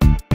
you